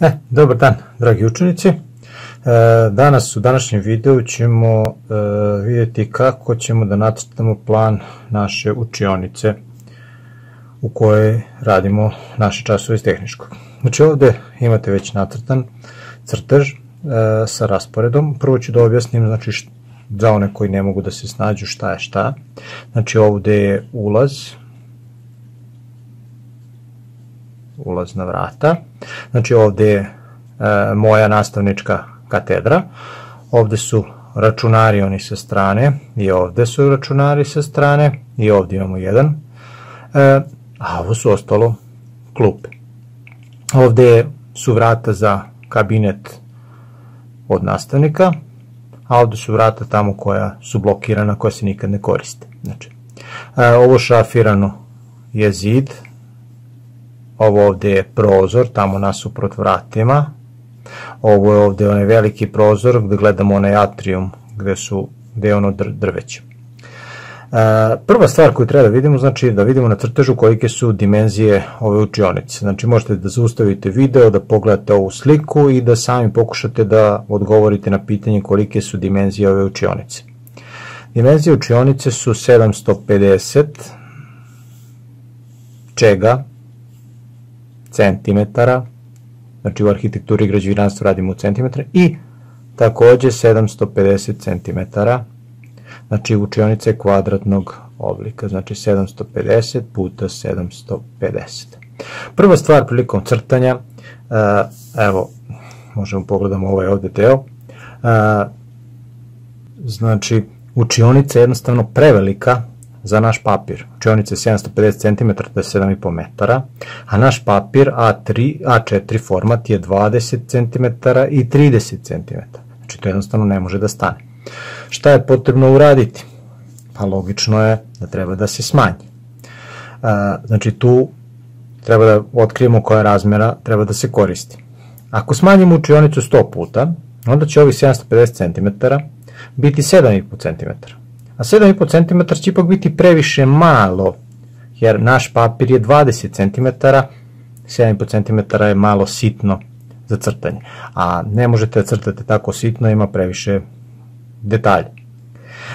E, dobar dan, dragi učenici. E, danas u današnjem videu ćemo e, vidjeti kako ćemo da nacrtamo plan naše učionice u kojoj radimo naše časove iz tehničkog. Znači ovde imate već nacrtan crtež e, sa rasporedom. Prvo ću da objasnim znači, za one koji ne mogu da se snađu šta je šta. Znači ovde je ulaz, ulazna vrata. Znači ovde je e, moja nastavnička katedra. Ovde su računari oni sa strane i ovde su računari sa strane i ovde imamo jedan. E, a ovo su ostalo klupe. Ovde su vrata za kabinet od nastavnika, a ovde su vrata tamo koja su blokirana, koja se nikad ne koriste. Znači, e, ovo šafirano je zid, Ovo ovde je prozor, tamo nasuprot vratima. Ovo je ovde onaj veliki prozor gde gledamo onaj atrium gde su gde je ono drveće. E, prva stvar koju treba da vidimo, znači da vidimo na crtežu kolike su dimenzije ove učionice. Znači možete da zaustavite video, da pogledate ovu sliku i da sami pokušate da odgovorite na pitanje kolike su dimenzije ove učionice. Dimenzije učionice su 750 čega centimetara, znači u arhitekturi i građevinarstvu radimo u centimetre, i takođe 750 centimetara, znači učionice kvadratnog oblika, znači 750 puta 750. Prva stvar prilikom crtanja, evo, možemo pogledamo ovaj ovde deo, znači učionica je jednostavno prevelika za naš papir. Učionice 750 cm je 7,5 metara, a naš papir A3, A4 format je 20 cm i 30 cm. Znači to jednostavno ne može da stane. Šta je potrebno uraditi? Pa logično je da treba da se smanji. Znači tu treba da otkrijemo koja razmera treba da se koristi. Ako smanjimo učionicu 100 puta, onda će ovih 750 cm biti 7,5 cm a 7,5 cm će ipak biti previše malo, jer naš papir je 20 cm, 7,5 cm je malo sitno za crtanje, a ne možete da crtate tako sitno, ima previše detalja.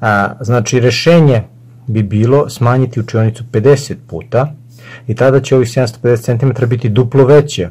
A, znači, rešenje bi bilo smanjiti učionicu 50 puta i tada će ovih 750 cm biti duplo veće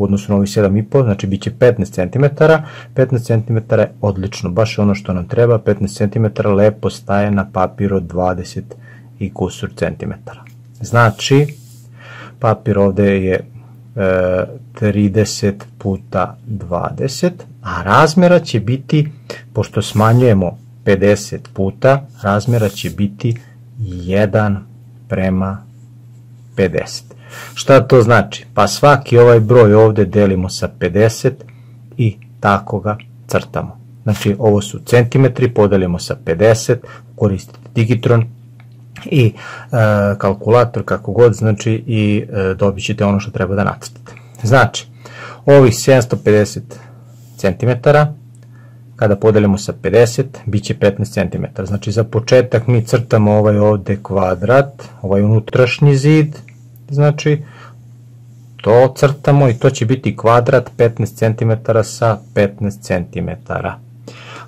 u odnosu na ovih 7,5, znači bit će 15 cm, 15 cm je odlično, baš ono što nam treba, 15 cm lepo staje na papiru od 20 i kusur centimetara. Znači, papir ovde je e, 30 puta 20, a razmera će biti, pošto smanjujemo 50 puta, razmera će biti 1 prema 50. Šta to znači? Pa svaki ovaj broj ovde delimo sa 50 i tako ga crtamo. Znači ovo su centimetri, podelimo sa 50, koristite digitron i e, kalkulator kako god, znači i e, dobit ćete ono što treba da nacrtate. Znači, ovih 750 cm, kada podelimo sa 50, bit će 15 cm. Znači za početak mi crtamo ovaj ovde kvadrat, ovaj unutrašnji zid, znači to crtamo i to će biti kvadrat 15 cm sa 15 cm.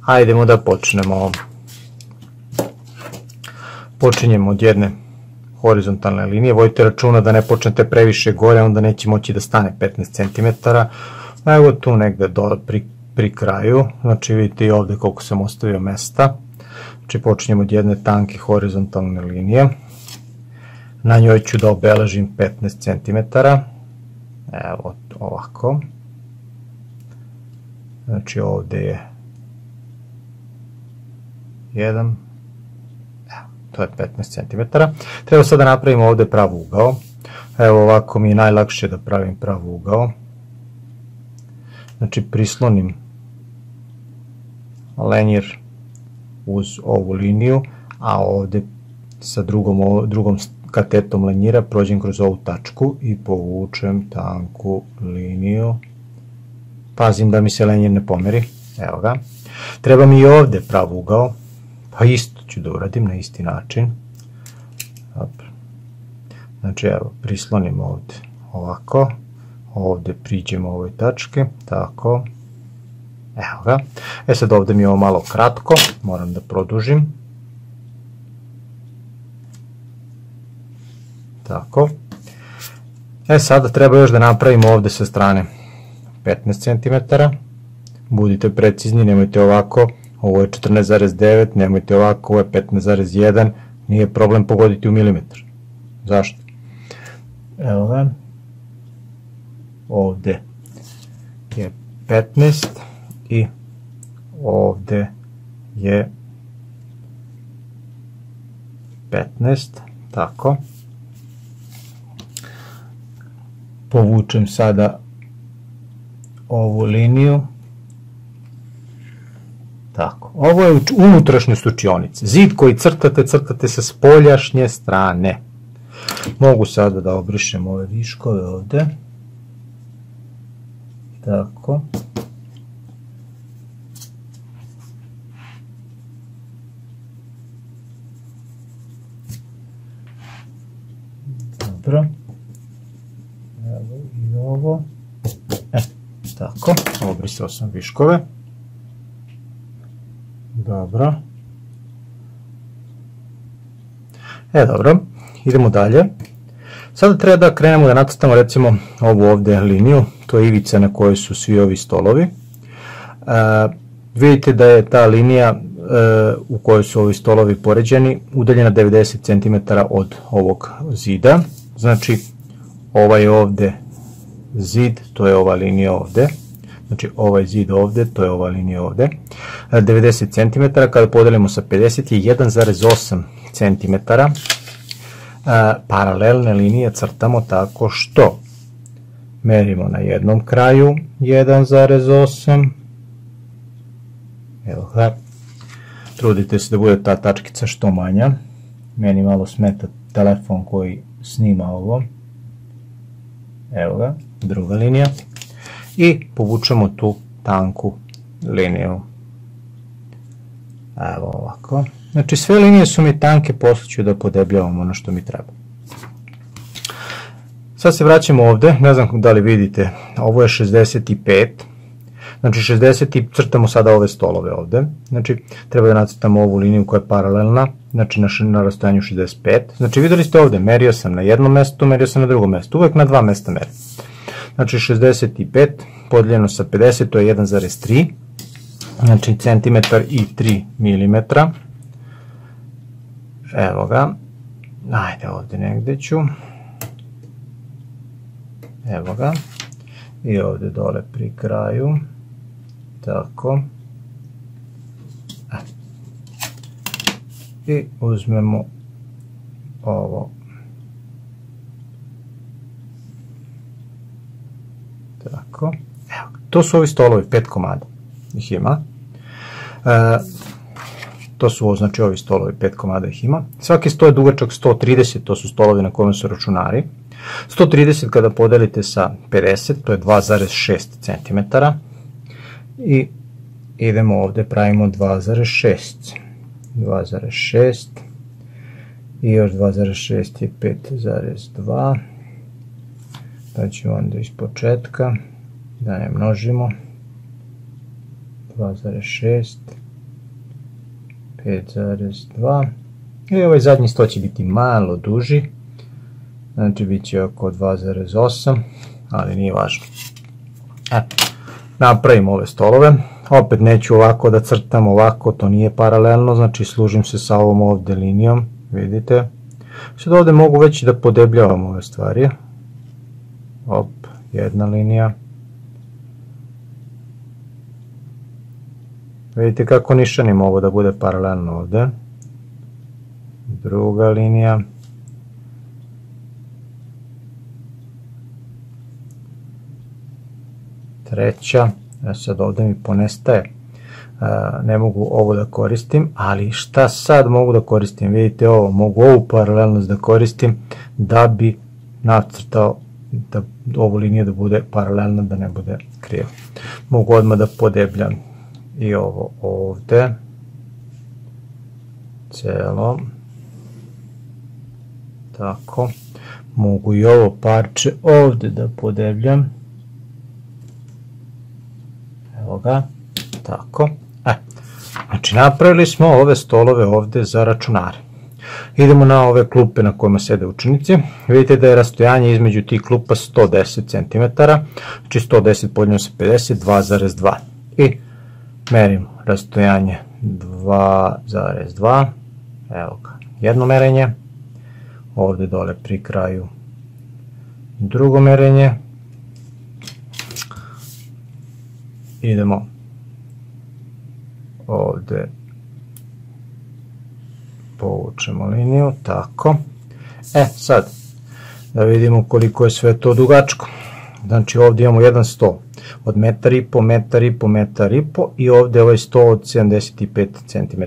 Hajdemo da počnemo. Počinjemo od jedne horizontalne linije. Vojte računa da ne počnete previše gore, onda neće moći da stane 15 cm. Evo tu negde do, pri, pri kraju. Znači vidite i ovde koliko sam ostavio mesta. Znači počinjemo od jedne tanke horizontalne linije. Na njoj ću da obeležim 15 cm. Evo ovako. Znači ovde je 1, evo, to je 15 cm. Treba sad da napravimo ovde prav ugao. Evo ovako mi je najlakše da pravim prav ugao. Znači prislonim lenjer uz ovu liniju, a ovde sa drugom, drugom katetom lenjira prođem kroz ovu tačku i povučem tanku liniju. Pazim da mi se lenjir ne pomeri. Evo ga. Treba mi i ovde prav ugao. Pa isto ću da uradim na isti način. Znači evo, prislonim ovde ovako. ovde priđemo ovoj tačke, tako, evo ga. E sad ovde mi je ovo malo kratko, moram da produžim. Tako. E sada treba još da napravimo ovde sa strane 15 cm. Budite precizni, nemojte ovako, ovo je 14,9, nemojte ovako, ovo je 15,1, nije problem pogoditi u milimetar. Zašto? Evo ga, ovde je 15 i ovde je 15, tako. Povučem sada ovu liniju. Tako. Ovo je unutrašnje sučionice. Zid koji crtate, crtate sa spoljašnje strane. Mogu sada da obrišem ove viškove ovde. Tako. Dobro. Ovo. E, tako. Obrisao sam viškove. Dobro. E, dobro. Idemo dalje. Sada treba da krenemo da nacrtamo recimo ovu ovde liniju, to je ivica na kojoj su svi ovi stolovi. E, vidite da je ta linija e, u kojoj su ovi stolovi poređeni udaljena 90 cm od ovog zida. Znači ovaj ovde zid, to je ova linija ovde. Znači ovaj zid ovde, to je ova linija ovde. 90 e, cm, kada podelimo sa 50 je 1,8 cm paralelne linije crtamo tako što merimo na jednom kraju 1,8 evo ga. Trudite se da bude ta tačkica što manja. Meni malo smeta telefon koji snima ovo. Evo ga, druga linija i povučemo tu tanku liniju. Evo ovako. Znači sve linije su mi tanke, posle ću da podebljavam ono što mi treba. Sad se vraćamo ovde, ne znam da li vidite, ovo je 65, znači 60 i crtamo sada ove stolove ovde, znači treba da nacrtamo ovu liniju koja je paralelna, znači na, rastojanju 65, znači videli ste ovde, merio sam na jednom mestu, merio sam na drugom mestu, uvek na dva mesta merim. Znači 65 podeljeno sa 50, to je 1,3, znači centimetar i 3 milimetra, Evo ga. Ajde, ovde negde ću. Evo ga. I ovde dole pri kraju. Tako. I uzmemo ovo. Tako. Evo, to su ovi stolovi, pet komada ih ima. E, To su znači ovi stolovi, pet komada ih ima. Svaki sto je dugačak 130, to su stolovi na kojima su računari. 130 kada podelite sa 50, to je 2,6 cm. I idemo ovde, pravimo 2,6. 2,6 i još 2,6 je 5,2 pa ćemo onda iz početka da ne množimo. 2,6 5,2 i ovaj zadnji sto će biti malo duži. Znači bit će oko 2,8 ali nije važno. E, napravimo ove stolove. Opet neću ovako da crtam ovako to nije paralelno znači služim se sa ovom ovde linijom vidite. Sad ovde mogu već da podebljavam ove stvari. Op, jedna linija Vidite kako nišanim ovo da bude paralelno ovde. Druga linija. Treća. Ja sad ovde mi ponestaje. Ne mogu ovo da koristim, ali šta sad mogu da koristim? Vidite ovo, mogu ovu paralelnost da koristim da bi nacrtao da ovu liniju da bude paralelna, da ne bude krivo. Mogu odmah da podebljam i ovo ovde celo tako mogu i ovo parče ovde da podebljam ga, tako. E, znači napravili smo ove stolove ovde za računare. Idemo na ove klupe na kojima sede učenici. Vidite da je rastojanje između tih klupa 110 cm, znači 110 podijeljeno sa 50, 2,2. I merimo rastojanje 2,2, evo ga, jedno merenje, ovde dole pri kraju drugo merenje, idemo ovde. Povučemo liniju, tako. E, sad, da vidimo koliko je sve to dugačko. Znači ovde imamo jedan sto od metar i po, metar i po, metar i po i ovde ovaj sto od 75 cm.